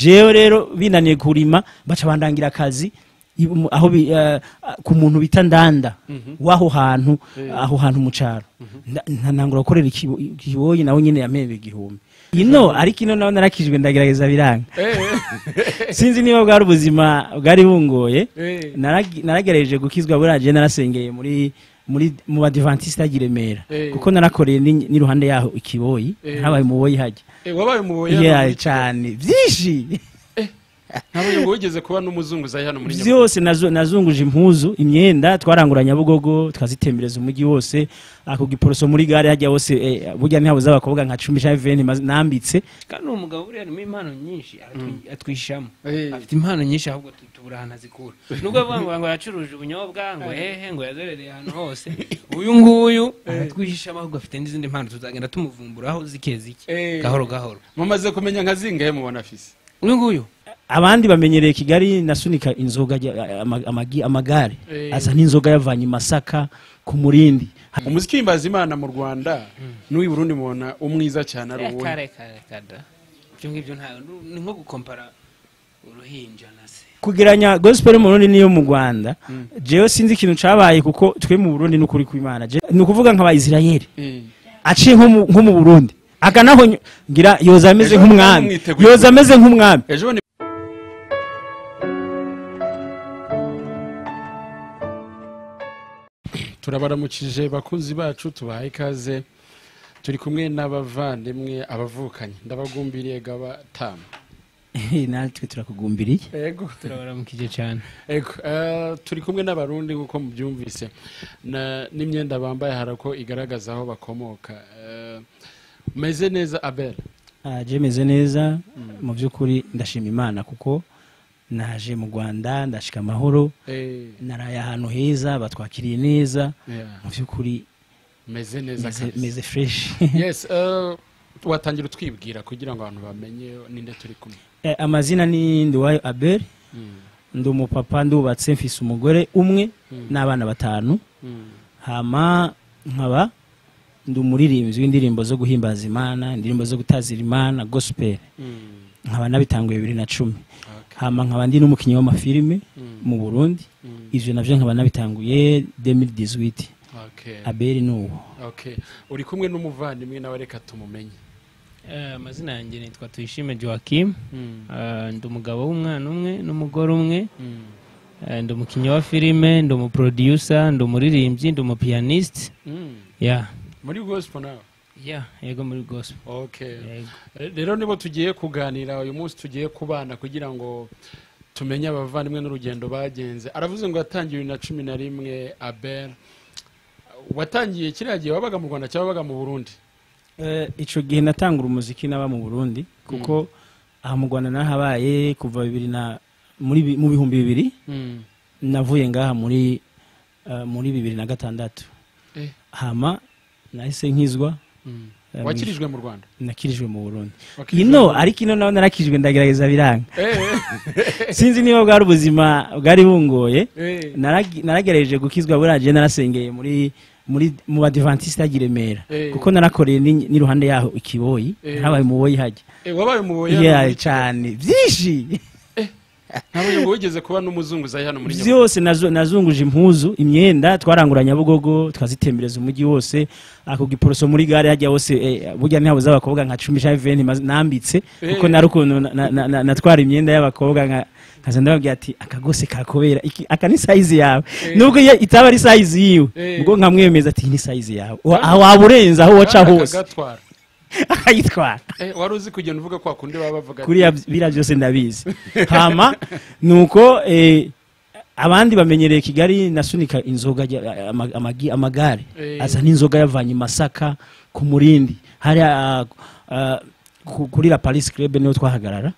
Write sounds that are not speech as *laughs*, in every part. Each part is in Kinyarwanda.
jewe rero binaniye kurima baca bandangira akazi aho eh, ku muntu bita ndanda w'aho hantu aho hantu mu caro Nda- nta- ntangura gukorera ikibo- ikiboyi nawe nyene yampembe igihumbi. Ino *laughs* ariko ino nawe narakijwe ndagerageza biranga. *laughs* Sinzi niba bwari ubuzima bwari bungoye. Eh. Naragerageje gukizwa buriya narasengeye muri mu badivantiste hajya i remera Eh. kuko narakoreye ni- n'iruhande yaho ikiboyi Eh. habaye umuboyi hajya Eh, wabaye umuboyi cyane byinshi ntabwo ngo wigeze kuba n'umuzunguzayi hano muri Nyabugogo. Byose nazunguje impuzu imyenda twarangura nyabugogo twazitembereza umujyi wose ako giporoso muri gare hajya hose eh, burya ntihabuze abakobwa nka cumi canke veni nambitse. Kandi uwo mugabo buriya harimo impano nyinshi aratwi- atwishamo. Eh. afite impano nyinshi ahubwo tu- tubura ahantu azikura nubwo avuga ngo ngo yacuruje ubunyobwa ngo hehe ngo yazerereye ahantu hose uyu nguyu aratwihishamo ahubwo afite n'izindi mpano tuzagenda tumuvumburaho zike zike. Eh. gahoro gahoro. Mumaze kumenya nka zingahe mubona afise uyu nguyu. Abandi bamenyereye kigali nasunika inzoga amagare. Eh. asa n'inzoga yavanye i masaka ku murindi. Umuziki w'imbaza imana mu rwanda n'uw'i burundi mubona umwiza cyane ari kare kada ibyo ngibyo nta ni nko gukompara uruhinja na se. Kugeranya gospel mu Burundi niyo mu Rwanda. Jewe sinzi ikintu cabaye kuko twe mu Burundi n'ukuri kw'Imana. Je- ni ukuvuga nk'abayisirayeli Eh. aciye nko mu- Burundi. Aka naho ny- ngira yoza ameze nk'umwami. yoza ameze nk'umwami. Turabaramukije bakunzi bacu tubahaye ikaze turi kumwe n'abavandimwe abavukanye. Ndabagumbiriye gabatamu natwe turakugumbiriye. Ego. Turabaramukije cyane. Ego. Eh, turi kumwe n'abarundi nk'uko mubyumvise. Na- n'imyenda bambaye harako igaragaza aho bakomoka. Eh, meze neza abel? Ah, je meze neza. Mu by'ukuri ndashima Imana kuko naje mu Rwanda ndashika amahoro. Eh, naraye ahantu heza batwakiriye neza. Mu by'ukuri meze *laughs* yes eh, watangira utwibwira kugira ngo abantu bamenye ninde turi kumwe? Eh, amazina ni Nduwayo Abel. Ndi umupapa ndubatse mfise umugore umwe n'abana batanu. Hama nkaba ndi umuririmbyi w'indirimbo zo guhimbaza imana indirimbo zo gutazira imana gospel. Nkaba nabitanguye bibiri na cumi. Hama nkaba ndi n'umukinnyi w'amafilime mu burundi. Ivyo navyo nkaba nabitanguye 2018 Okay. abeli ni uwo. Okay. uri kumwe n'umuvandimwe nawe reka tumumenye. Eh, amazina yanjye nitwa tuyishime joakim Eh, ndi umugabo w'umwana umwe n'umugore umwe. Eh, ndi umukinnyi wa filime ndi umuproducer ndi umuririmbyi ndi umupiyaniste ya muri gospel nawe ya yego muri gospel. Rero nibo tugiye kuganira uyu munsi tugiye kubana kugira ngo tumenye abavandimwe n'urugendo bagenze. Aravuze ngo yatangiye bibiri na cumi na rimwe abel. Watangiye kiriya gihe wabaga mu rwanda cyangwa wabaga mu burundi? Eh, ico gihe natangura umuziki naba mu burundi kuko aha mu rwanda nahabaye kuva bibiri na mu bihumbi bibiri. Navuye ngaha muri eh, muri bibiri na gatandatu. Eh. hama nahise nkizwa wakirijwe mu rwanda? Nakirijwe mu burundi. Ino ariko ino nawe narakijwe ndagerageza biranga. Eh, *laughs* sinzi niba bwari ubuzima bwari bungoye. Eh, naragerageje gukizwa buriya narasengeye muri muri mu badivantiste hajya i remera Eh. kuko narakoreye ni- n'iruhande yaho ikiboyi Eh. habaye umuboyi hajya. Eh, wabaye umuboyi cyane. Byinshi ntabwo ngo wigeze kuba n'umuzunguzayi hano muri Nyabugogo. byose nazunguje impuzu imyenda twarangura nyabugogo twazitembereza umujyi wose. Ako giporoso muri gare hajya hose eh, burya ntihabuze abakobwa nka cumi canke veni nambitse kuko Eh. nari ukuntu na- na- na- natwara imyenda y'abakobwa nka nkaza ndababwira ati akagose kakobera aka ni size yawe. Eh. nubwo itaba ari size yiwe. Ubwo nkamwemeza ati ni size yawe. Waba urenze aho waca hose. *laughs* akayitwara Eh, wari uzi kugenda uvuga kwa kundi baba bavuga kuriya biriya byose ndabizi. *laughs* Hama nuko eh, abandi bamenyereye kigali nasunika inzoga amagare. Eh. asa n'inzoga yavanye masaka ku murindi. Hariya uh, ku- kuri la paris club ni ho twahagarara.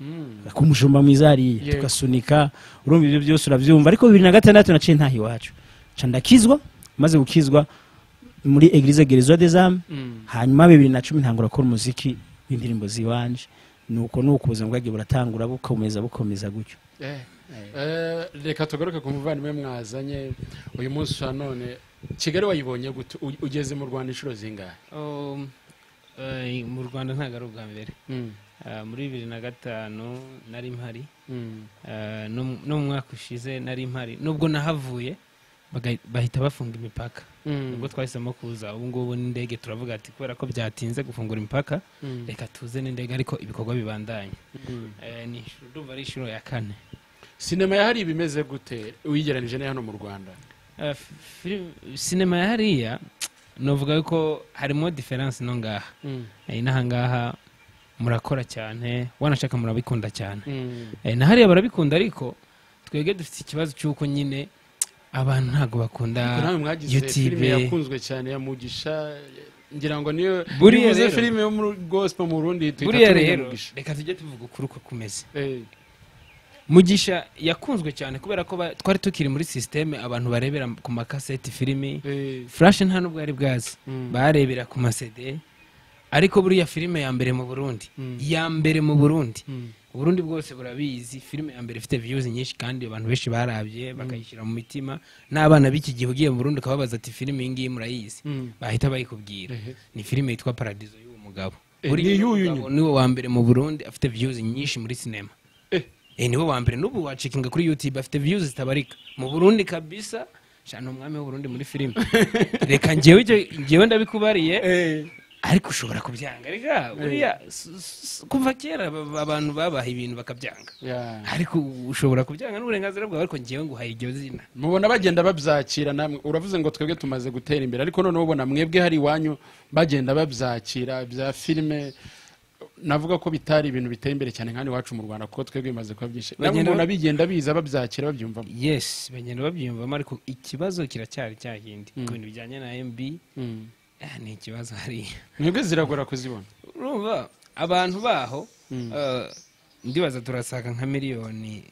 Mm. ku mushumba mwiza hariya. Tugasunika urumva ibyo byose urabyumva. Ariko bibiri na gatandatu naciye ntaha iwacu. Ndakizwa maze gukizwa muri eglise gerezwa des âmes. Mm. hanyuma bibiri na cumi ntangura gukora umuziki w'indirimbo ziwanje nuko nuko ubuzima bwagiye buratangura bukomeza bukomeza gutyo. Eh, eh, reka tugaruke ku muvandimwe mwazanye uyu munsi wa none. Kigali wayibonye ugeze mu rwanda inshuro zingahe? Um, eh, mu rwanda ntabwo ari ubwa mbere. Mm. Muri bibiri na gatanu nari mpari. Mm. No mu- mwaka ushize nari mpari. Nubwo nahavuye bahita bafunga imipaka Mm. ubwo twahisemo kuza ubu ngubu n'indege turavuga ati kubera ko byatinze gufungura imipaka Mm. reka tuze n'indege ariko ibikorwa bibandanye Mm. Eh, ndumva ari inshuro ya kane sinema ya hariya ibimeze gute uyigeranije n'iya hano mu rwanda Eh, sinema ya hariya novuga yuko harimo diferanse no ngaha Mm. Eh, n'aha ngaha murakora cyane wanashaka murabikunda cyane Mm. Eh, na hariya barabikunda ariko twebwe dufite ikibazo cy'uko nyine abantu ntabwo bakunda filime yakunzwe cyane ya mugisha. Ngira ngo niyo Buriya rero- filime yo muri gospel mu tuhita buriya rero. Reka tujye tuvuga ukuri uko kumeze. Eh. mugisha yakunzwe cyane kubera ko twari tukiri muri sisiteme abantu barebera ku makaseti filimi. Eh. furashi nta n'ubwo yari bwazi Mm. barebera ku masede ariko buriya filime ya mbere mu burundi. Mm. ya mbere mu burundi. Mm. Uburundi bwose burabizi filime ya mbere ifite views nyinshi kandi abantu benshi barabye bakayishyira mu mitima. N'abana b'iki gihe ugiye mu burundi ukababaza ati filime iyi ngiyi murayizi Mm. bahita bayikubwira. Ni filime yitwa paradizo y'uwo mugabo. Eh, niwe wa mbere mu burundi afite views nyinshi muri sinema Eh. eh niwe wa mbere. N'ubu wacikinga kuri youtube afite views zitabarika. Mu burundi kabisa shana umwami w'uburundi muri filime. *laughs* Reka ngewe ndabikubariye. Ariko ushobora kubyanga. Reka buriya kuva kera aba- abantu babaha ibintu bakabyanga. Ariko ushobora kubyanga n'uburenganzira bwawe ariko njyewe nguhaye iryo zina. Mubona bagenda babyakira namwe. Uravuze ngo twebwe tumaze gutera imbere ariko noneho ubona mwebwe hari iwanyu bagenda babyakira bya filime. Navuga ko bitari ibintu biteye imbere cyane nk'hano iwacu mu rwanda kuko twebwe bimaze kuba byinshi. Ba- bigenda biza babyakira babyumvamo. Yes bagenda babyiyumvamo ariko ikibazo kiracyari cya kindi. Mm. ku bintu bijyanye na mb Mm. Ni ikibazo hariya mwebwe ziragora kuzibona. Urumva abantu baho Mm. eh, ndibaza turasaga nka miliyoni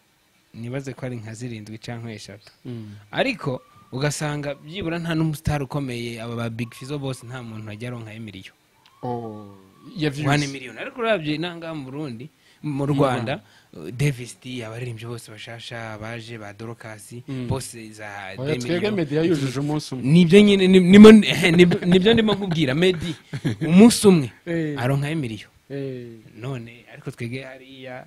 nibaze ko ari nka zirindwi cyangwa eshatu. Mm. ariko ugasanga byibura nta n'umusitari ukomeye aba ba big fizo bose nta muntu ajya aronka miliyoni Oh, ya wane miliyoni ariko urabye nangaha mu burundi mu rwanda davis d abaririmbyi bose bashasha baje ba dorokasi Mm. bose za twebwe Leo. media yujuje umunsi umwe ni byo nyine ni- nimo- eh, ni byo ndimo nkubwira medi *laughs* umunsi umwe Eh. aronka miliyoni Eh. none ariko twebwe hariya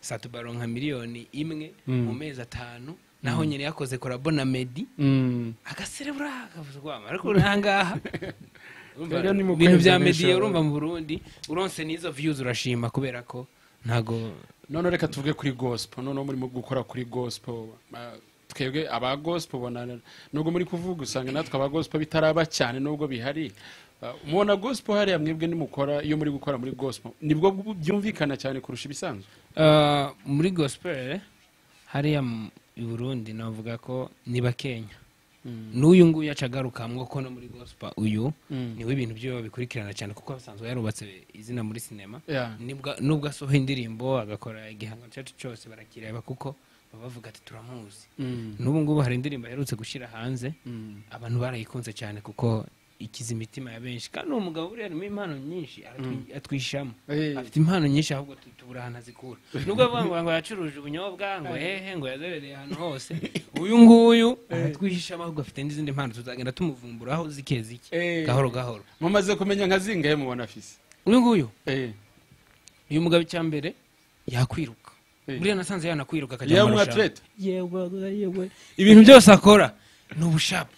satu baronka miliyoni imwe Mm. mu mezi atanu naho nyine yakoze korabo na medi Mm. agaserebura akavuzwama ariko mu ibintu bya mediya aba- urumva mu burundi uronse n'izo views urashima kubera ko ntago none reka tuvuge kuri gospel. Noneho murimo gukora kuri gospel. Twebwe aba gospel ubona nubwo muri kuvuga usanga natwe aba gospel bitaraba cyane nubwo bihari. Ah, mubona gospel hariya mwebwe nimukora iyo muri gukora muri gospel ni bwo byumvikana cyane kurusha ibisanzwe. Uh, muri gospel hariya i burundi navuga ko ni bakenya n'uyu nguyu aca agarukamwo ko no muri gospel uyu Mm. ni we ibintu byo bikurikirana cyane kuko asanzwe yarubatse izina muri sinema nubwo asohoye indirimbo agakora igihangano cyacu cyose barakireba kuko baba bavuga ati turamuzi Mm. n'ubu ngubu hari indirimbo aherutse gushyira hanze Mm. abantu barayikunze cyane kuko ikiza imitima ya benshi. Kandi uwo mugabo buriya harimo impano nyinshi aratwi- atwishamo. Afite impano nyinshi ahubwo tu- tubura ahantu azikura nubwo avuga ngo yacuruje ubunyobwa ngo hehe ngo yazerereye ahantu hose uyu nguyu *laughs* aratwihishamo ahubwo afite n'izindi mpano tuzagenda tumuvumburaho zike zike. Gahoro gahoro. Mumaze kumenya nka zingahe mubona afise? Uyu nguyu? Uyu mugabo icya mbere yakwiruka. Buriya nasanze yanakwiruka akajya mu marushanwa. yewe yewe. Ibintu byose akora ni ubushapu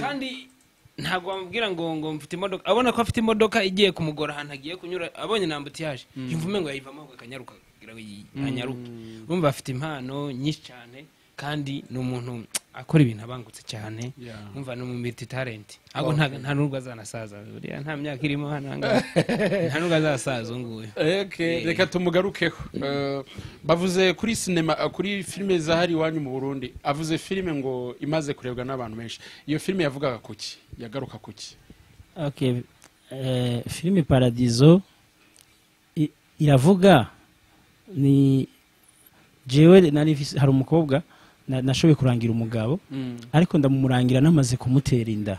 kandi ntabwo wamubwira ngo ngo mfite imodoka. Abona ko afite imodoka igiye kumugora ahantu agiye kunyura abonye na ambutiyaje yumva umengo yayivamo ahubwo akanyaruka kugira ngo yi- anyaruke. Urumva afite impano nyinshi cyane kandi ni umuntu akora ibintu abangutse cyane Yeah. umva ni umumiti talenti ahubwo nta nubwo azanasaza. Buriya nta myaka irimo hano ahangaha *laughs* nta nubwo azasaza uyu nguyu. Okay, reka tumugarukeho. Eh, bavuze kuri sinema eh, kuri filime zahari iwanyu mu burundi avuze filime ngo imaze kurebwa n'abantu benshi. Iyo filime yavugaga kuki? Yagaruka kuki? Okay eh, filime paradizo iravuga ni jewe hari umukobwa nashoboye kurangira umugabo ariko ndamumurangira namaze kumutera inda.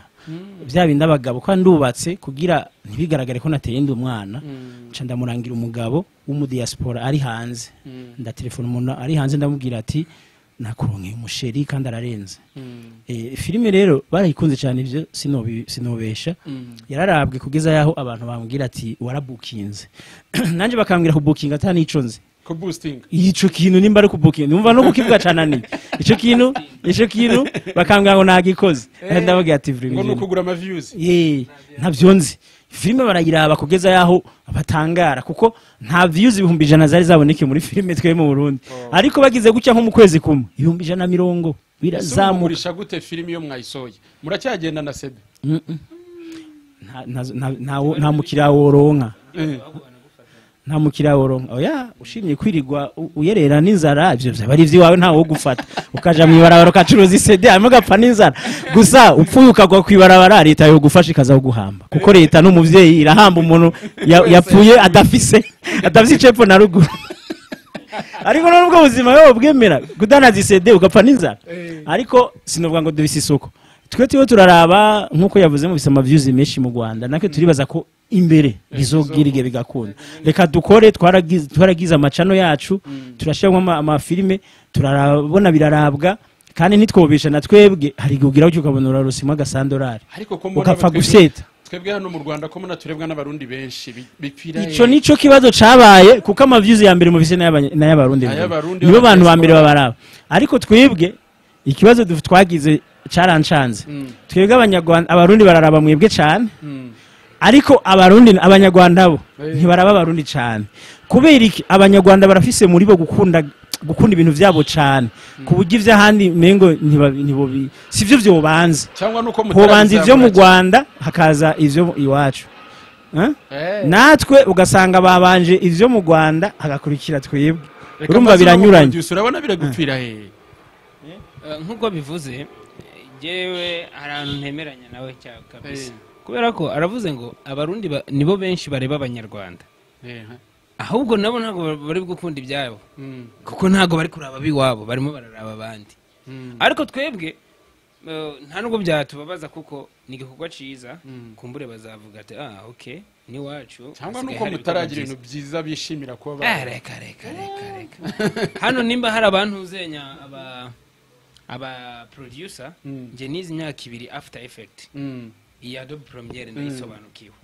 Bya bindi abagabo kandi ndubatse kugira ntibigaragare ko nateye inda umwana. Nca ndamurangira umugabo w'umudiyasipora ari hanze. Ndatelefona umuntu ari hanze ndamubwira ati nakuronkeye umusheri kandi ararenze. Eh, filime rero barayikunze cyane ibyo sinobesha. Yararabwe kugeza yaho abantu bambwira ati warabukinze. *clears throat* Nanjye bakambwira kubukinga ata n'ico nzi ko boosting ico kintu nimba ari kubukinga numva no kukivuga ni. Ico kintu ico kintu bakambwira ngo nagikoze. Eh. ndavuga ati ngo ni ukugura ama views. Ye ntabyo nzi. Filime barayiraba kugeza yaho batangara kuko nta views ibihumbi ijana zari zaboneke muri filime twe mu Burundi. Oh. ariko bagize gutya nko mu kwezi kumwe. Ibihumbi ijana na mirongo birazamuka. gute filime iyo mwayisohoye muracyagenda na mm. Nta- mukiriya woronka nta mukiriya woronka oya ushimye kwirirwa uyerera n'inzara ibyo byaba ari iby'iwawe ntawe gufata. Ukaja mu ibarabara ugacuruza isede hanyuma ugapfa n'inzara. Gusa upfuye ukagwa ku ibarabara leta yogufasha ikaza kuguhamba. Kuko leta n'umubyeyi irahamba umuntu ya- yapfuye adafise adafise icepfo na ruguru. Ariko none ubwo buzima yowe bwemera kudanaza isede ugapfa n'inzara. Ariko sinovuga ngo dubise isuku. Twe turiho turaraba nk'uko yavuze mu bisama views menshi mu rwanda natwe turibaza ko imbere bizogira igihe bigakunda reka dukore twaragize amacano yacu turashyiramo ama- amafilime turarabona birarabwa kandi ntitwobesha na twebwe hari igihe ugira gutyo ukabona urarusimo agasandorari. Ukapfa guseta. twebwe hano mu rwanda ko mbona turebwa n'abarundi benshi bi- bipfira ico he? nico kibazo cabaye kuko amaviews ya mbere mu bise n'ay'abarundi Ay'abarundi nibo bantu ba mbere babaraba. Ariko twebwe ikibazo twagize carancanze. Mm, twebwe abarundi bararaba mwebwe cane. Mm. Ariko abarundi abanyarwanda bo ntibaraba abarundi cane. Kubera iki? Abanyarwanda barafise muri bo gukunda gukunda ibintu vyabo cane. Ku buryo ivy'ahandi mengo vyobanza cyangwa nuko hobanza ivyo mu rwanda hakaza ivyo iwacu. Eh? Eh, natwe ugasanga babanje ivyo mu rwanda hagakurikira twebwe. Urumva biranyuranye. urabona biragupfira he. Eh, nk'uko bivuze jewe hari ahantu ntemeranya nawe cyane kabisa. Kubera ko aravuze ngo abarundi ba- nibo benshi bareba abanyarwanda. Eh, ahubwo nabo ntabwo ba- bari gukunda ibyabo. Mm, kuko ntabwo bari kuraba ab'iwabo barimo bararaba abandi. Mm, ariko twebwe eh, nta nubwo byatubabaza kuko ni igikorwa cyiza mm. kumbure bazavuga ati ah ok n'iwacu cyangwa hasigaye nuko mutaragira byiza." ibintu byiza bishimira kuba Eh, ba- reka reka reka reka. Hano nimba hari abantu uzenya aba aba producer njye nize imyaka ibiri after effect. Iyi adobe premiere ndayisobanukiwe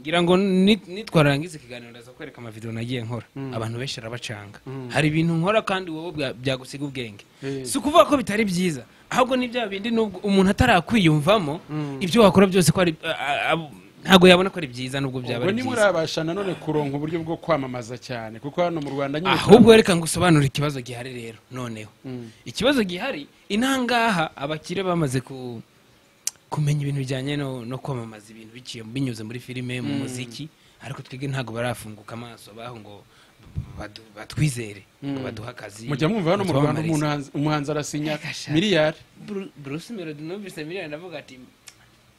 ngira ngo ni- nitwarangiza ikiganiro ndaza kwereka amavideo nagiye nkora. Mm. abantu benshi arabacanga Mm. hari ibintu nkora kandi wowe byagusiga ubwenge. Eh, si ukuvuga ko bitari byiza. Ahubwo ni bya bindi nubwo umuntu atarakwiyumvamo Mm. ibyo wakora byose ko ari ntabwo yabona ko ari byiza nubwo byaba ubwo ari byiza. ntimurabasha nanone kuronka uburyo bwo kwamamaza cyane. Kuko hano mu rwanda nyine ahubwo reka ngusobanure ikibazo gihari rero noneho. Ikibazo gihari inangaha abakire bamaze ku kumenya ibintu bijyanye no, kwamamaza ibintu biciye binyuze muri filime mu Mm. muziki ariko twebwe ntabwo barafunguka amaso baho ngo batwizere ngo Mm. baduhe akazi mujya mwumva hano mu rwanda umuhanzi- arasinya miliyari. Bru- Bruce Melody numvise miliyoni ndavuga ati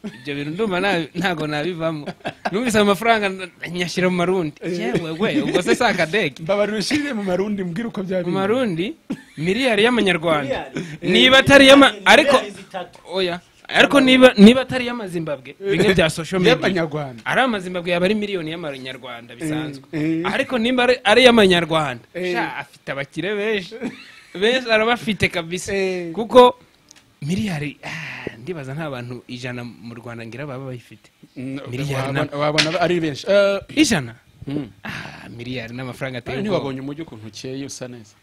ibyo bintu ndumva na- ntabwo nabivamo. Numvise ayo mafaranga nyashyira mu marundi. Yewe we ubwo se si akadege mbabarira ushirire mu marundi mbwira uko byaba mu marundi miliyari y'amanyarwanda. Niba atari y'ama ariko oya. Ariko niba niba atari y'amazimbabwe bimwe bya social media. ari amazimbabwe yaba ari miliyoni y'amanyarwanda bisanzwe. Eh, eh. ariko nimba ari- ari y'amanyarwanda Eh. sha afite abakire benshi. Benshi arabafite kabisa. Eh. kuko miliyari ah, ndibaza nta bantu ijana mu rwanda ngira baba bayifite. Mm, Miliyari wabona- na- wabona ari benshi. Eh, ijana? Mm. ah, miliyari n'amafaranga ateye ubwoba ntiwabonye umujyi ukuntu ukeye usa neza.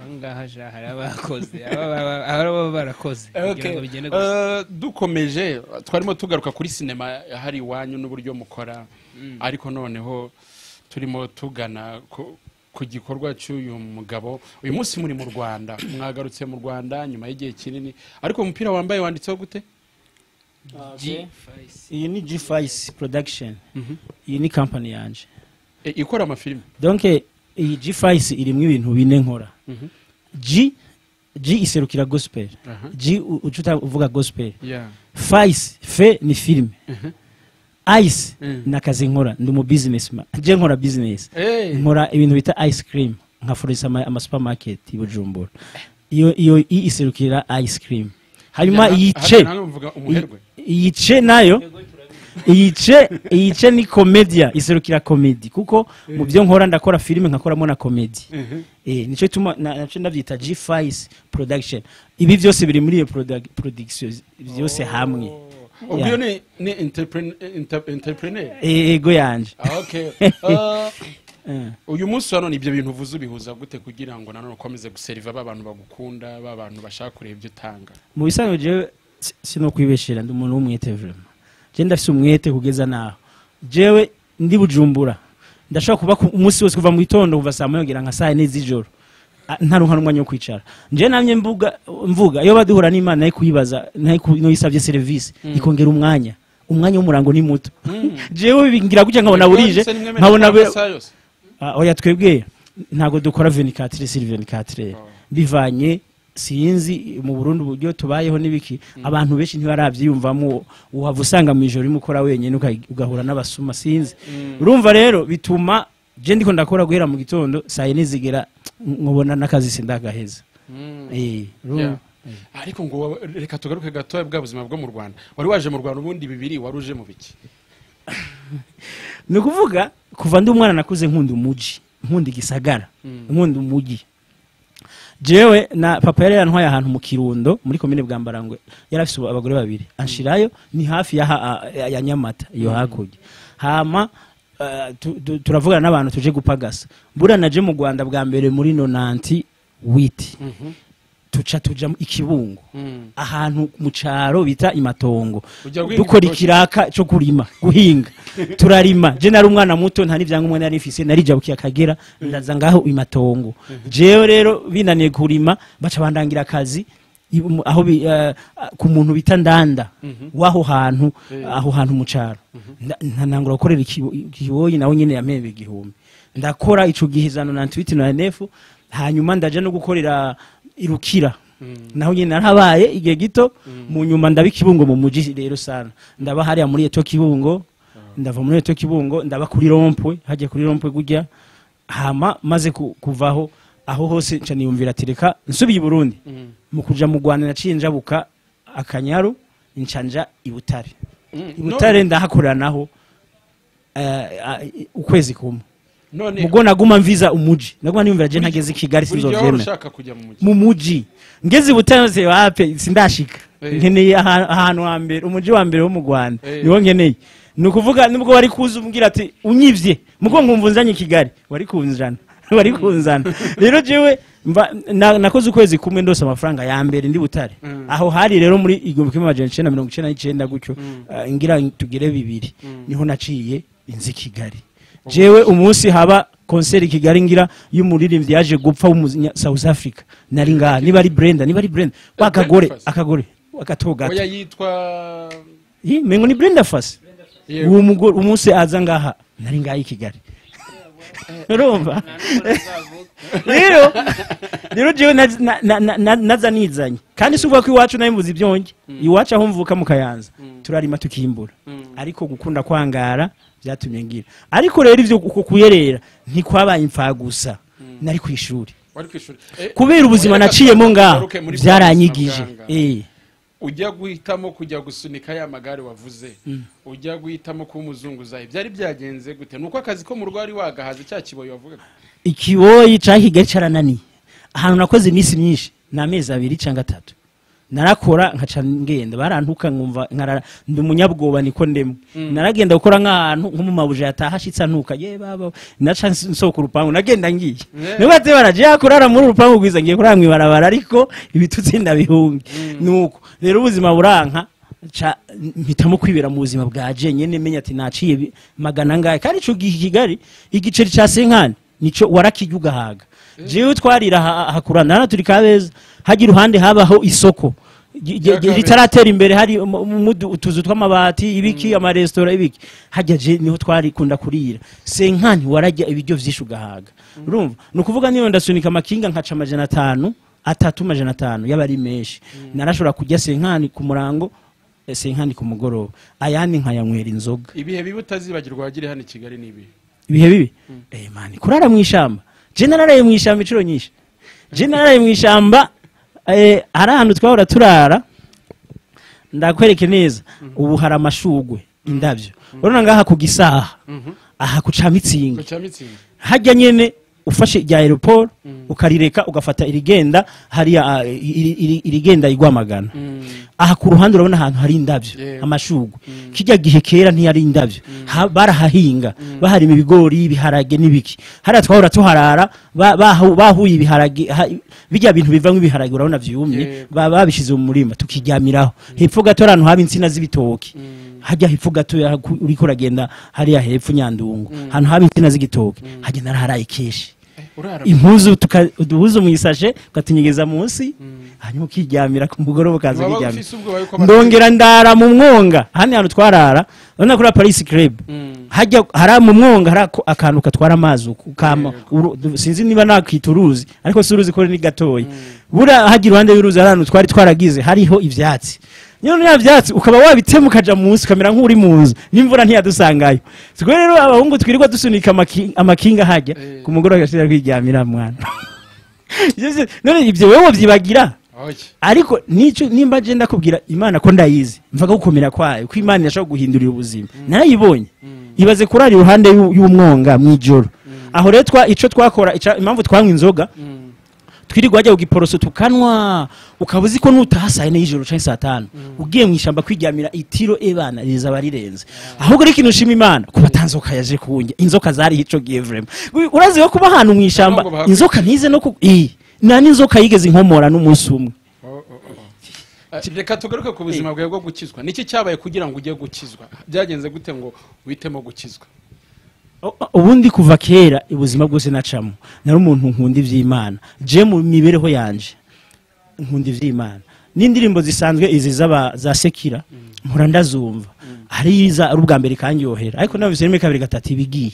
Ahangaha hari abakoze. Aba- aba- aba baba barakoze. Kugira ngo bigende gusa Eh, dukomeje twarimo tugaruka kuri sinema yahari iwanyu n'uburyo mukora. Ariko noneho turimo tugana ku- gikorwa cy'uyu mugabo. Uyu munsi muri mu rwanda. *coughs* Mwagarutse mu rwanda nyuma y'igihe kinini. Ariko umupira wambaye wanditseho gute? G iyi ni G5 production. Iyi ni company yanje. E, ikora amafilime donc iyi G5 irimo ibintu bine nkora. Mhm. G G iserukira gospel. G uca uvuga gospel. Fice fe ni filime Mhm. Ice Mm. ni akazi nkora ndi umu businessman. Je nkora business. Eh, nkora ibintu bita ice cream. Nkafurisa ama, ama supermarket i Bujumbura. Iyo iserukira ice cream. Hanyuma iyi ce umuherwe. Iyi ce ni komedia iserukira komedi. Kuko mu byo nkora ndakora filime nkakoramo na komedi. Eh nico tuma naco ndavyita G5 production. Ibi byose biri muri iyo production byose hamwe. Ubwo Yeah. ni ni entrepren- inter- entrepreneur? Eh, ego yanje. Okay *laughs* Ah, Eh. uyu munsi hano ibyo bintu uvuze ubihuza gute kugira ngo nanone ukomeze guseriva ba bantu bagukunda ba bantu bashaka kureba ibyo utanga? Mu bisanzwe jewe si- sino kwibeshera ndi umuntu w'umwete vraiment. Je ndafise umwete kugeza naho jewe ndi bujumbura. Ndashobora kuba ku- umunsi wose kuva mu gitondo kuva saa moya kugera nka saa yine z'ijoro. Ah, ntaronka n'umwanya wo kwicara. Je namye mvuga iyo baduhura n'imana na yo kuyibaza na yo isavye serivisi ikongera umwanya. Umwanya w'umurango ni muto. *laughs* Jewe bingira gutya nkabona burije nkabona Ah, oya twebwe ntabwo dukora 24 sur 24 bivanye sinzi mu Burundi uburyo tubayeho n'ibiki. Abantu benshi ntibarabyiyumvamo. Uhava usanga mu ijoro urimo ukora wenyine uga- ugahura n'abasuma sinzi. Urumva rero bituma je ndiko ndakora guhera mu gitondo saa yine zigera nkubona n'akazi sindagaheza. Eh urumva? Yeah. ariko ngo reka tugaruke gatoya bwa buzima bwo mu rwanda. Wari waje mu rwanda ubundi bibiri wari uje mu biki? *laughs* Ni ukuvuga kuva ndi umwana nakuze nkunda umuji nkunda igisagara nkunda umuji jewe na papa yari yantwaye ahantu mu kirundo muri komine bwambarangwe yari afise abagore babiri. Anshirayo ni hafi ya, nyamata iyo hakurya. Hama eh, tu- tu- turavugana n'abantu tuje gupagasa. Buriya naje mu rwanda bwa mbere muri nonanti witi tuca tuja ikibungo. Ahantu mu caro bita imatongo dukora ikiraka cyo kurima guhinga. *laughs* Turarima. Je nari umwana muto nta n'ivyangombwa nari mfise narijabukiye akagera ndaza ngaho imatongo jewe rero binaniye kurima baca bandangira akazi aho eh, ku muntu bita ndanda. W'aho hantu aho hantu mu caro Nda- nta- nangura gukorera ikibo- ikiboyi nawe nyene yampembe igihumbi. Ndakora ico gihe za nonantuwiti na nefu hanyuma ndaja no gukorera irukira. Naho nyine narahabaye igihe gito mu nyuma ndaba ikibungo mu muji rero sana ndaba hariya muri eto kibungo ndava muri eto kibungo ndaba kuri rompwe hajya kuri rompwe gujya. Hama maze ku- kuvaho aho hose nca niyumvira ati reka nsubiye i burundi. Mu kuja mu rwanda naciye njabuka akanyaru nca nja i butare. I butare ndahakorera naho eh, ukwezi kumwe. Mugo naguma mviza umuji. Naguma nimvira je ntageze ikigali sinzovyemera mu muji. Ngeze butanze wape sindashika. Nkeneye aha- ahantu wa mbere umuji wa mbere wo mu Rwanda. Niwo nkeneye. Nukuvuga nubwo wari kuza umbwira ati unyivye. Mugo nkumva unzanye i Kigali. Wari kunzana. *laughs* Wari kunzana. Rero jewe nakoze ukwezi kumwe ndose amafaranga ya mbere ndi butare. Mm. aho hari rero muri igihumbi kimwe amajana icenda mirongo icenda n'icenda gutyo. Eh, ngira tugire bibiri. Niho naciye inzi Kigali jewe umunsi haba konseri Kigali ngira y'umuririmbyi yaje gupfa w'umunya South Africa. Nari ngaha niba ari Brenda niba ari Brenda. Wa akagore gato oya yitwa mengo ni Brenda Yego. uwo mugore umunsi aza ngaha nari ngaha i Kigali. *laughs* Urumva? Rero rero jewe naz- na- na- na- na- naza nizanye. Kandi si uvuga ko iwacu na yo mbuzi ibyonge iwacu aho mvuka mu kayanza. Turarima tukimbura. Ariko gukunda kwangara byatumye ngira. Ariko rero ivyo uko kuyerera ntikwabaye imfa gusa. Nari ku ishuri Eh, kubera ubuzima naciyemo ngaho byaranyigije eh. Ujya guhitamo kujya gusunika ya magare wavuze. Ujya guhitamo kuba umuzunguzayi byari byagenze gute? Ni uko akazi ko mu rugo wari wagahaze cya kiboyi wavugaga ikiboyi ca kigali carananiye. Ahantu nakoze iminsi myinshi ni amezi abiri cyangwa atatu. Narakora nkaca ngenda barantuka nkumva nkarara ndi umunyabwoba niko ndemwe. Naragenda gukora nk'ahantu nko mu mabuja yataha ashitse antuka ye baba naca ns- nsohoka urupangu nagenda ngiye. Yeah. niba ate baraje? Kurara muri urupangu rwiza ngiye kurara mw'ibarabara ariko ibitutsi ndabihunge nuko rero ubuzima buranka mpitamo kwibera mu buzima bwa jenyene menya ati naciye magana ngahe kandi ico gihe i kigali igiceri ca senkani nico warakirya ugahaga. Jewe twarira ha- hakurana. Hano turi kabeza. Hagira iruhande habaho isoko. Ritaratera imbere. Hari utuzu tw'amabati ibiki amaresitora ibiki. Hajya je ni ho twarikunda kurira. Senkani warajya ibiryo vyinshi ugahaga. Urumva? Ni ukuvuga niyo ndasunika amakinga nkaca amajana atanu atatu amajana atanu yaba ari menshi narashobora kurya senkani ku murango eh, senkani ku mugoroba. Ayandi nkayanywera inzoga. Ibihe bibi utazibagirwa wagiriye hano i kigali ni ibi ibihe bibi? Eh kurara mu ishamba. Je nararaye mu ishamba inshuro nyinshi. Je nararaye mu ishamba eh, hari ahantu twahora turara. Ndakwereke neza. Ubu hari amashugwe indabyo. Urabona ngaha ku gisaha. Aha ku camitsingi ku cya mitsingi hajya nyene ufashe rya aeroport ukarireka ugafata irigenda hariya ah, iri- iri- irigenda igwamagana. Aha ku ruhande urabona ahantu hari indabyo amashugwe kijya gihe kera ntiyari indabyo. Ha- barahahinga baharima ibigori ibiharage n'ibiki. Hariya twahora tuharara ba- bahu- bahuye ibiharage ha- bijya bintu bivamo ibiharage urabona vyumye Yego. ba- babishize mu murima tukiryamiraho. Hepfo gato hari ahantu haba insina z'ibitoki. Hajya hepfo gato ya- ku- uriko uragenda hariya hepfo nyandungu. Ahantu haba insina z'igitoki hagenda haraye kishi impuzu tukaduhuza mu isashe ukatunyegeza munsi hanyuma ukiryamira ku mugoroba ukaza kiryamira ukiryamira. ndongera ndara mu mwonga. Hani hantu twarara urabona kuri paris club. Mm. hajya hari mu mwonga hari akantu katwara amazi uku- kama Yego. uru- du- sinzi niba nakwituruzi ariko si uruzi ko ni gatoya buriya hajya iruhande y'uruzi hari ahantu twari twaragize hariho ivyatsi nyine niya vyatsi ukaba wabitema ukaja munsi ukamera nk'uri mu nzu n'imvura ntiyadusangayo. Siko rero abahungu twirirwa dusunika amaki- amakinga hajya Eh. ku mugoroba agashira kwiryamira mwana. *laughs* None ivyo wewe vyibagira Oya. ariko nimba je ndakubwira imana ko ndayizi mvaga gukomera kwayo ko imana irashobora guhindurira ubuzima narayibonye ibaze kurara iruhande y'u- y'umwonga mw'ijoro. Aho rero ico twakora impamvu twanywa inzoga Mm. Twirirwa wajya kugiporoso tukanwa ukaba uzi ko nutaha saa yine y'ijoro saa tanu. Ugiye mu ishamba kwiryamira itiro ebana rizaba rirenze ahubwo rero inushima ushima imana kuba atanzoka yaje kunjya inzoka zari hico giye vrema urazi ko kuba ahantu mu ishamba inzoka ntize no ku nta n'inzoka yigeze inkomora n'umunsi umwe? Oh, oh, oh. Eh, reka tugaruke ku buzima bwawe bwo gukizwa. Niki cyabaye kugira ngo ujye gukizwa? Byagenze gute ngo uhitemo gukizwa ubundi kuva kera ubuzima bwose nacamo nari umuntu nkunda ivy'imana. Je mu mibereho yanje nkunda ivy'imana. N'indirimbo zisanzwe izi za sekira mpora ndazumva. Hari iza ari ubwa mbere kanyohera ariko nawe rimwe kabiri gatatu ibigiye.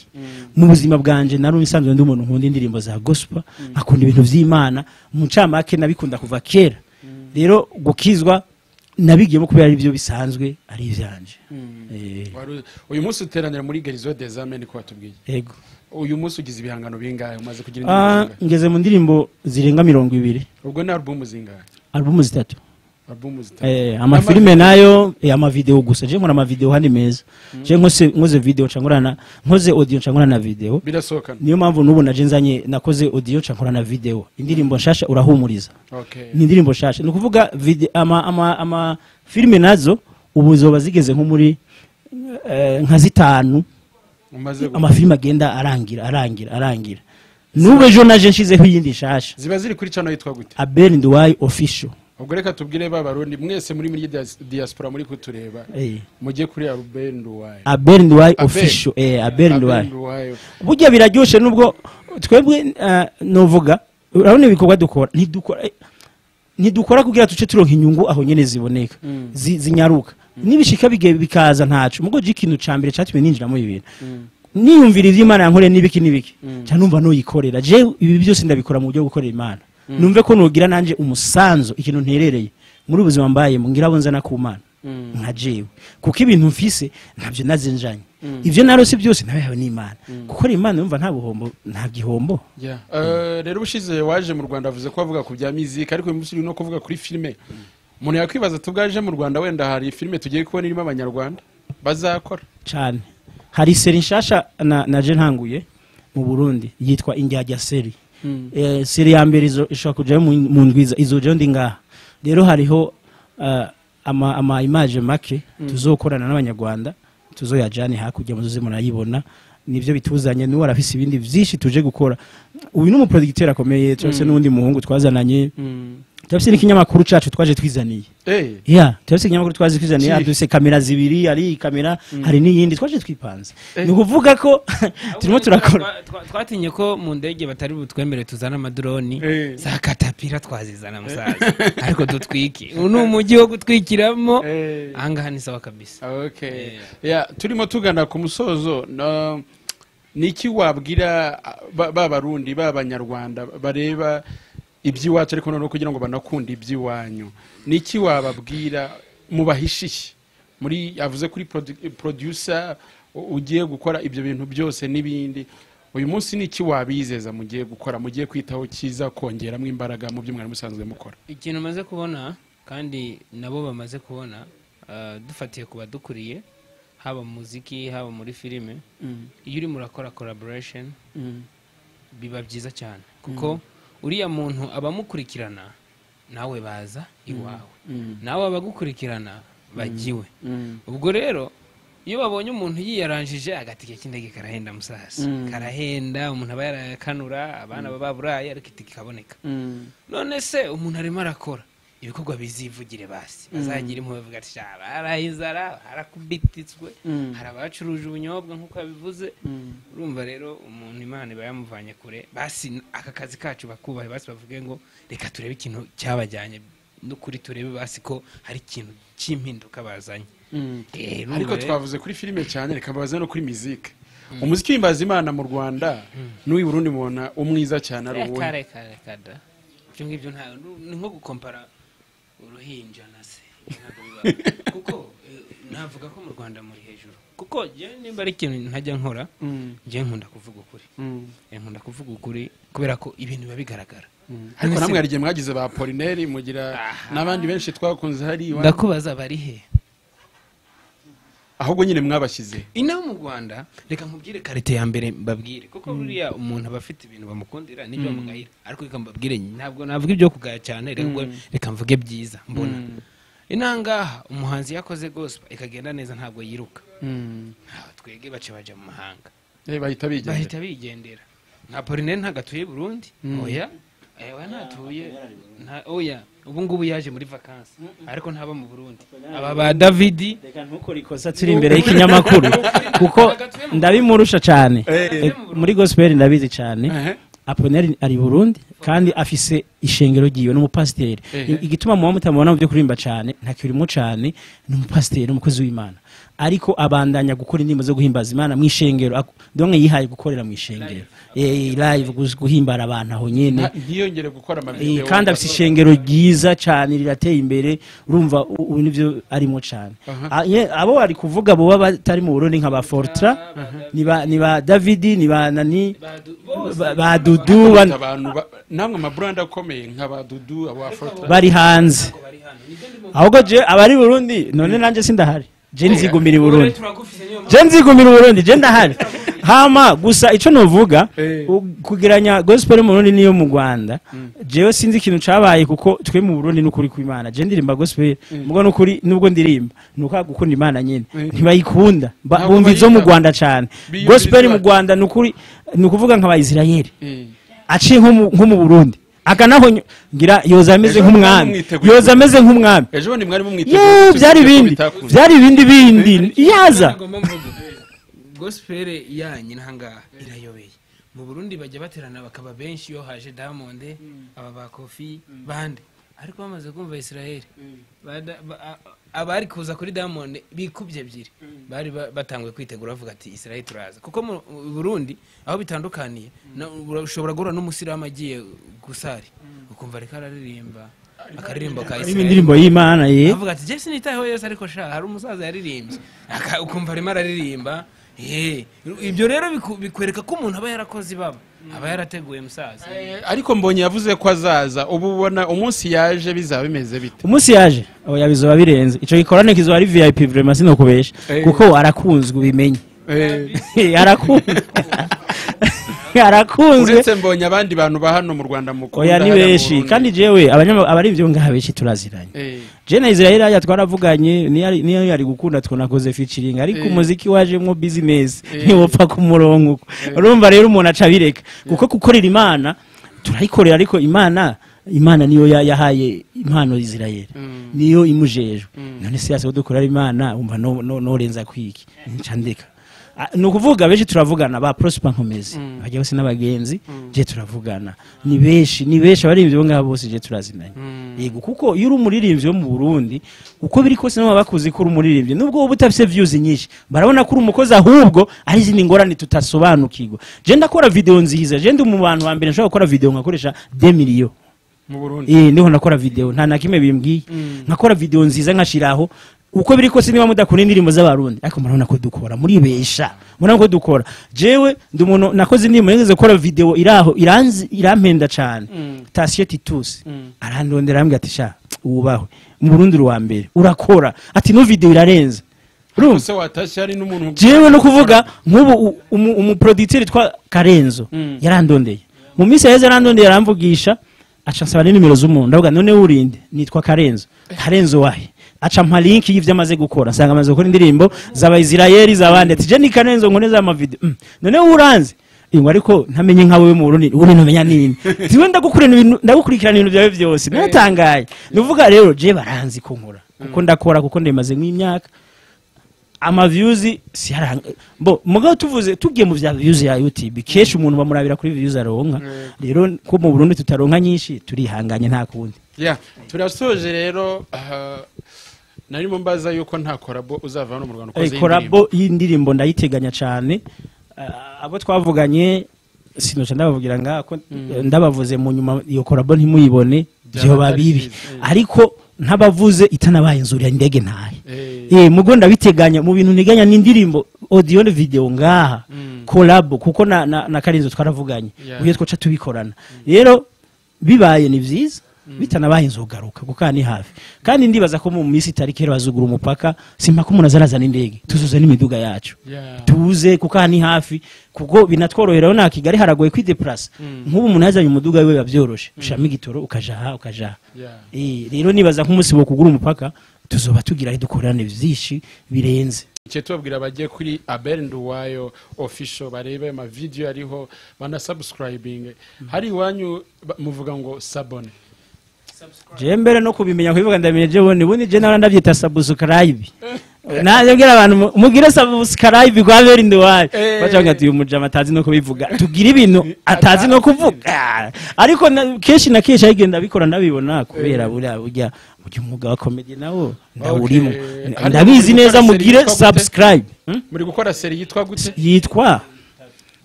Mu buzima bwanje nari usanzwe ndi umuntu nkunda indirimbo za gospel nkakunda ibintu vy'imana. Mu ncamake nabikunda kuva kera. Rero gukizwa nabigiyemo kubera ari byo bisanzwe ari ivyanje. Eh, Wari- uyu munsi uteranira muri gerizo des amen ko watubwiye. Yego. Uyu munsi ugize ibihangano bingahe? Umaze kugira Ah, indirimbo ngeze mu ndirimbo zirenga mirongo ibiri. Ubwo ni alubumu zingahe alubumu zitatu. eh, amafilime na yo eh, amavideo gusa. Je nkora amavideo handi meza je nkose nkoze video ncankorana nkoze audio ncankorana na video. Niyo mpamvu nubu naje nzanye nakoze audio ncankorana na video. Indirimbo nshasha urahumuriza. Okay ni indirimbo nshasha. Ni ukuvuga ama, ama, ama filime na zo ubu zoba zigeze nko muri eh, nka zitanu amafilime agenda arangira arangira arangira. N'ubu ejo naje nshizeho iyindi nshasha. Ziba ziri kuri channel yitwa gute? Abel nduwayi official. Ubwo reka tubwire ba barundi mwese muri muri dias- diaspora muri kutureba. Eh. mujye kuri Albert Nduwayo abel nduwayi Abel. official eh, abel nduwayi Nduwayo burya biraryoshe nubwo twebwe uh, novuga urabona ibikorwa dukora. Ntidukora eh, ntidukora kugira tuce turonka inyungu aho nyene ziboneka. Mm. zi, zinyaruka. Nibishika bige bikaza ntaco. Mugo je ikintu ca mbere catumye ninjira muri ibintu niyumvira ivy'imana yankoreye n'ibiki n'ibiki. Mm. ca numva noyikorera. Je ibi byose ndabikora mu buryo bwo gukorera imana. Numve ko nogira nanje umusanzu ikintu nterereye. Muri ubuzima mbayemo ngira abo nzana ku mana Mm. nka jewe. Kuko ibintu mfise ntabyo nazinjanye Mm. ivyo narose byose nabihawe n'imana. Gukora imana yumva nta buhombo nta gihombo. Eh, rero ubushize waje mu rwanda avuze ko avuga ku bya miziki ariko uyu munsi uri no kuvuga kuri filime. Umuntu yakwibaza tubwaje mu rwanda wenda hari filime tugiye kubona irimo abanyarwanda? Bazakora. Cane. Hari seri nshasha na, naje ntanguye mu burundi yitwa indyarya seri eh, seri ya mbere izo- ishobora kujayo mu ndwiza izojayo ndi ngaha. Rero hariho uh, ama, image make tuzokorana n'abanyarwanda tuzoyajane hakurya muzoze murayibona. Nivyo bituzanye n'uwo arafise ibindi vyinshi tuje gukora. Uyu ni umuproducteur akomeye turafise n'uwundi muhungu twazananye. Turafise n'ikinyamakuru cacu twaje twizaniye. Eh, ya turafise ikinyamakuru twaje twizaniye. Kihe? dufise kamera zibiri hari kamera hari n'iyindi twaje twipanze. Eh. ni ukuvuga ko *laughs* turimo turakora. Twa- twa- twatinye ko mu ndege batari butwemere tuzana amadroni Eh. za katapira twazizana musaza. *laughs* Ariko dutwike ubu ni umujyi wo gutwikiramo. Ahangaha ni sawa kabisa. Okay. Yeah, turimo tugana ku musozo. Niki wabwira ba ba barundi ba banyarwanda bareba iby'iwacu ariko noneho kugira ngo banakunde iby'iwanyu. Niki wababwira mubahishiye? Muri yavuze kuri produ- producer ugiye gukora ibyo bintu byose n'ibindi. Uyu munsi niki wabizeza mugiye gukora? Mugiye kwitaho cyiza kongeramo imbaraga mu byo mwari musanzwe mukora. Ikintu maze kubona kandi nabo bamaze kubona ah, dufatiye ku badukuriye haba mu muziki haba muri filime. Iyo urimo urakora collaboration biba byiza cyane. Kuko uriya muntu abamukurikirana nawe baza iwawe. Nawe abagukurikirana bagiwe. Ubwo rero iyo babonye umuntu yiyaranjije agatike k'indege karahenda musasi karahenda umuntu aba yarakanura abana baba baburaye ariko itike ikaboneka. None se umuntu arimo arakora? Ibikorwa bizivugire basi. Bazagira impuhwe bavuga ati "Sha, baraye inzara harakubititswe hari abacuruje ubunyobwa nk'uko yabivuze. Urumva rero umuntu imana iba yamuvanye kure. Basi aka kazi kacu bakubahe basi bavuge ngo reka turebe ikintu cyabajyanye. N'ukuri turebe basi ko hari ikintu cy'impinduka bazanye. Ariko twavuze kuri filime cyane reka mbabaze no kuri mizike umuziki w'imbaza imana mu rwanda n'uw'i burundi mubona umwiza cyane ari uwuhe? ni nko gukompara uruhinja na se. *laughs* Kuko eh, navuga ko mu rwanda muri hejuru. Kuko nimba ari ikintu ntajya nkora njyewe nkunda kuvuga ukuri. Eh, nkunda kuvuga ukuri kubera ko ibintu biba bigaragara. Ariko namwe hari igihe mwagize ba polineri mugira n'abandi benshi twakunze hari iwanyu. ndakubaza bari he? Ahubwo nyine mwabashyize. Inaha mu rwanda reka nkubwire karite ya mbere mbabwire. Kuko buriya umuntu aba afite ibintu bamukundira n'ibyo bamugayira ariko reka mbabwire ntabwo navuga ibyo kugaya cyane reka reka mvuge byiza mbona. Inangaha umuhanzi yakoze gospel ikagenda neza ntabwo yiruka. Ntawe twege bace baja mu mahanga. Eh, bahita bigendera. Nka polineri ntabwo atuye burundi? Oya. Nta- oya. Ubu ngubu yaje muri vakansi ariko ntaba mu burundi. Aba ba davidi reka ntukore ikosa turi imbere y'ikinyamakuru. *laughs* Kuko ndabimurusha cyane. Eh, muri gospel ndabizi cyane. Aponeri ari burundi kandi afise ishengero ryiwe ni umupasiteri Ehe. I- igituma muba mutamubona mu byo kuririmba cyane ntakirimo cyane ni umupasiteri ni umukozi w'imana. Ariko abandanya gukora indirimbo zo guhimbaza imana mu ishengero. Donke yihaye gukorera mu ishengero? Eh, live gu- guhimbara abantu aho nyene. Nta- ntiyongere gukora Eh, amavideo kandi afite ishengero ryiza cyane rirateye imbere urumva ubu ni byo arimo cyane Ah, abo bari kuvuga bo batari mu burundi nka ba fortra ni ba- ba davidi ni ba nani? Ba- ba dudu ba- ba- namwe amaburanda akomeye nka ba dudu aba fotora bari hanze. Ahubwo je abari burundi none nanjye sindahari. Je nzigumira i burundi. Je nzigumira i burundi ndahari hama gusa Eh. u- kugeranya gospel mu burundi niyo mu rwanda jewe sinzi ikintu cabaye kuko twe mu burundi n'ukuri kw'imana je ndirimba gospel mugo n'ukuri nubwo ndirimba. Nuko gukunda imana nyene Eh. ntibayikunda. Bumva izo mu rwanda Biyumvira gospel mu rwanda n'ukuri ni ukuvuga nk'abayisirayeli aciye nko mu burundi. Akanaho ny- ngira yoza ameze nk'umwami. yoza ameze nk'umwami. Ejo bundi mwari ye mumwiteguye byari ibindi byari ibindi bindi. Yaza gospel yanyu n'ahangaha irayobeye. Mu burundi bajya baterana bakaba benshi iyo haje diamond aba ba kofi bande ariko bamaze kumva israel. A- abari kuza kuri diamond bikubye ebyiri. Bari ba- batanguye kwitegura bavuga ati israel turaza. Kuko mu burundi aho bitandukaniye na- ushobora guhura n'umusiramu agiye gusari. Ukumva ariko araririmba akaririmbo ka israel. Indirimbo y'imana ye. Avuga ati jesi nitayeho yose ariko sha hari umusaza yaririmbye. Ukumva arimo araririmba. Ibyo rero bikwereka ko umuntu aba yarakoze ibaba. Aba yarateguye musaza. Eh, ariko mbonye yavuze ko azaza. Ubu ubona umunsi yaje bizaba bimeze bite? Umunsi yaje? Oya bizoba birenze. Ico gikorane kizoba ari vip vraiment sinokubesha Eh. kuko arakunzwe ubimenye. Eh, *laughs* arakunzwe. *laughs* Arakunzwe. Uretse mbonye abandi bantu ba hano mu rwanda mukunda oya ni benshi kandi jewe abanyama abari ibyo ngaha benshi turaziranye. Eh, je na israel aya twaravuganye niyo yari- gukunda twonakoze featuring ariko Eh. umuziki wajemwo business Eh. ntiwopfa ku murongo uko urumva rero umuntu aca bireka kuko gukorera imana turayikorera ariko imana imana niyo ya- yahaye impano israel Mm. niyo imujejwe Mm. none se yase dukorera imana umva no- no- norenza kwiki nca ndeka ni ukuvuga benshi turavugana ba prosper nkomezi. Mm. bajya bose n'abagenzi je turavugana. Ni benshi ni benshi abaririmbyi bo ngaha bose je turazinanye. Mm. yego kuko iyo uri umuririmbyi wo mu burundi uko biri kose nabo bakuzi ko uri umuririmbyi nubwo wowe utafise views nyinshi barabona ko uri umukozi ahubwo ari izindi ngorane tutasobanukirwa. Je ndakora video nziza je ndi mu bantu ba mbere nshobora gukora video nkakoresha 2 million mu burundi. Eh ni ho nakora video nta na kimwe bimbwiye. Mm. nkakora video nziza nkashiraho uko biri kose niba mudakora indirimbo z'abarundi. Ariko murabona ko dukora. Muribesha. Murabona ko dukora. Jewe ndi umuntu nakoze indirimbo nigeze gukora video iraho irampenda cyane Mm. Tasiye Titus. Mm. arandondera arambwira ati sha wubahwe mu Burundi uri uwa mbere. Urakora. Ati no video irarenze. Jewe no kuvuga nk'ubu u- umu- umuproducteur twa karenzo Mm. yarandondeye. Mu minsi yaheze yarandondeye aramvugisha aca nsaba n'inimero z'umuntu. Ndavuga none urinde nitwa karenzo. *laughs* Karenzo wahe. Aca mpa link y'ivyo amaze gukora. Nsanga amaze gukora indirimbo z'abayisirayeli z'abandi ati je ni karenzo nkone za mavideo. Mm. none uranze. Ingwa ariko ntamenye nka wewe mu Burundi ubu ntumenya nini. *laughs* Ziwe ndagukurana ibintu ndagukurikirana ibintu byawe byose. Natangaye nuvuga rero je baranzi ko nkora. Kuko ndakora kuko ndemaze nk'imyaka. Ama views si haranga bo mugabo tuvuze tugiye mu vya views ya YouTube. Keshi umuntu bamurabira kuri views aronka. Rero ko mu Burundi tutaronka nyinshi turihanganye nta kundi. Ya turasoje rero aha, narimo mbaza yuko nta korabo uzava hano mu rwanda ukoze Eh, korabo y'indirimbo ndayiteganya cyane. Ah, abo twavuganye sinoca ndabavugira nga ko eh, ndabavuze mu nyuma iyo korabo ntimuyibone byoba atari bibi. byiza, eh. ariko ntabavuze itanabaye inzuri ya ndege ntaye Eh, eh mugo ndabiteganya mu bintu nteganya n'indirimbo audio na video ngaha. Mm. collab kuko na, na, na karinzo twaravuganye. Yeah. uyo twoca tubikorana. Rero bibaye ni vyiza. Bitanabaye nzogaruka kuko ni hafi. Kandi ndibaza ko mu minsi itariki rero bazugura umupaka simpaka umuntu azarazana indege tuzuze n'imiduga yacu. Tuze kuko aha ni hafi kuko binatworohera na kigali haragoye kwideplasa nk'ubu umuntu yazanye umuduga wiwe bavyoroshe ushyiramo igitoro ukaja aha ukaja aha. Eh, rero nibaza nk'umunsi wo kugura umupaka tuzoba tugira dukorane byinshi birenze. Icyo tubabwira bagiye kuri abel nduwayo official barebe amavideyo ariho banasubscribing. Hari iwanyu muvuga ngo sabone je mbere no kubimenya kubivuga ndamenye je bundi bundi je nara ndavyita subscribe. Naje bwira abantu mu- mugire subscribe kwa beri Eh. baca ati uyu mujama atazi no kubivuga. Tugire ibintu atazi no kuvuga. Ariko kenshi na kenshi ayigenda abikora ndabibona kubera buriya burya burya umwuga wa comedy nawo ndawurimo. Ndabizi neza mugire subscribe. Hmm? muri gukora seri yitwa gute? Yitwa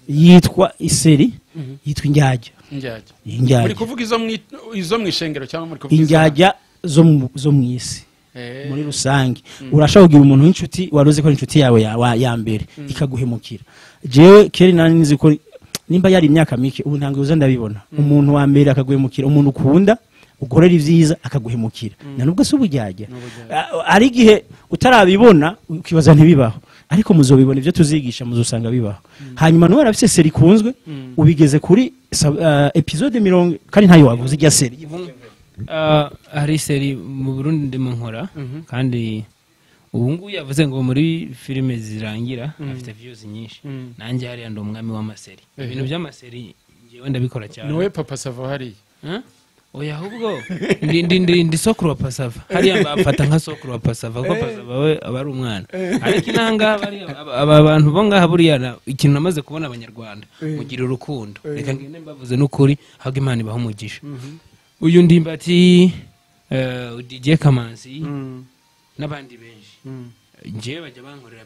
yitwa iseri yitwa injyajya injyajya muri kuvuga izo mu ishengero cyangwa muri kuvuga injyajya zo mu- isi. Eh, muri rusange. Urashobora kugira umuntu w'inshuti wari uzi ko ari inshuti yawe ya, mbere. Ikaguhemukira. Jewe kera nari nzi ko nimba yari imyaka mike ubu ntabwo uza ndabibona. Umuntu wa mbere akaguhemukira umuntu ukunda ukorera ibyiza akaguhemukira. Na nubwo si ubujyajya Ah, ari igihe utarabibona ukibaza ntibibaho. Ariko muzobibona ibyo tuzigisha muzosanga bibaho. Hanyuma nuwe arafise seri ikunzwe ubigeze kuri ah, episode mirongo kandi ntayo wavuze ijya seri Ah, hari seri mu burundi ndimo nkora kandi ubu ngubu yavuze ngo muri filime zirangira afite views nyinshi. Mm. nanjye hariya ndi umwami w'amaseri ibintu by'amaseri njyewe ndabikora cyane. Niwe papa sava hariya? Oya ahubwo ndi sokuru wa pasava. Hariya bafata nka sokuru wa pasava kuko pasava we aba ari umwana. Ariko inanga bariya aba bantu bo ngaha buriya ikintu namaze kubona abanyarwanda mugira urukundo. Reka ngende mbavuze n'ukuri ahubwo imana ibaha umugisha. Uyu ndimbati eh, DJ Kamanzi n'abandi benshi. Njyewe bajya bankorera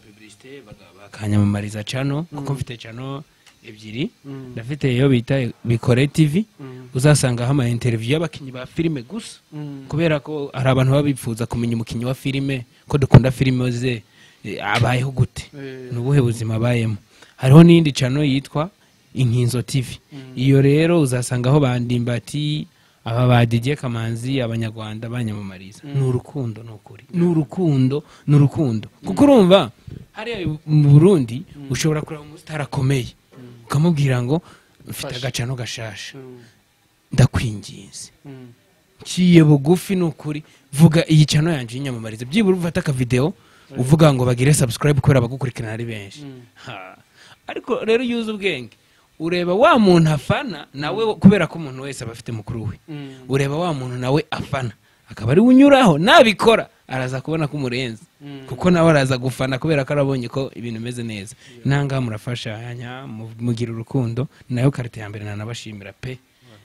baga- bakanyamamariza cano kuko mfite cano ebyiri. Ndafite iyo bita bikore tv uzasangaho ama interview y'abakinnyi ba filime gusa. Kubera ko hari abantu baba bifuza kumenya umukinnyi wa filime ko dukunda filime ze eh, abayeho gute. Eh. ni ubuhe buzima abayemo? Hariho n'indi cano yitwa inkinzo tv iyo rero uzasangaho bandimbati aba ba DJ Kamanzi abanyarwanda banyamamariza. Ni urukundo ni ukuri. Ni urukundo ni urukundo. Kuko urumva hariya mu Burundi ushobora kureba umusitari akomeye. Ukamubwira ngo mfite agacano gashasha. Ndakwinginze. Nciye bugufi ni ukuri vuga iyi cano yanjye y'inyamamariza. Byibura ufate akavideo uvuga ngo bagire subscribe kubera abagukurikirana ari benshi. Ariko rero iyo uzi ubwenge. Ureba wa muntu afana nawe kubera ko umuntu wese aba afite mukuru we. Ureba wa muntu nawe afana. Akaba ari we unyuraho. Nabikora. Araza kubona ko umurenze. Kuko nawe araza gufana kubera ko arabonye ko ibintu bimeze neza. Nangaha murafashanya mu- mugira urukundo na yo karite ya mbere nanabashimira pe.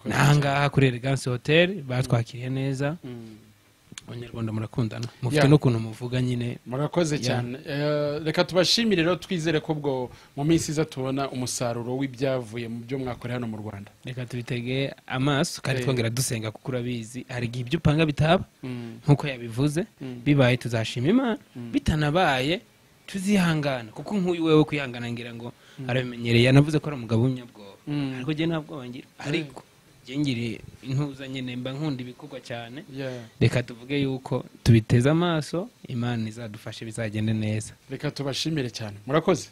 Nangaha kuri elegance hotel batwakiriye neza. Abanyarwanda murakundana. Mufite n'ukuntu muvuga nyine. Murakoze cyane. Eh, reka tubashimire rero twizere ko ubwo mu minsi iza tubona umusaruro w'ibyavuye mu byo mwakoreye hano mu rwanda. Reka tubitege amaso kandi Eh. twongera dusenga kuko urabizi hari igihe ibyo upanga bitaba. Nk'uko yabivuze Mm. bibaye tuzashima imana bitanabaye tuzihangana. Kuko nk'uyu wewe kwihangana ngira ngo arabimenyereye yanavuze ko ari umugabo w'umunyabwoba Mm. ariko njye nta bwoba ngira ariko njye ngiri intuza nyine mba nkunda ibikorwa cyane. Reka tuvuge yuko tubiteze amaso imana izadufashe bizagende neza. Reka tubashimire cyane. Murakoze.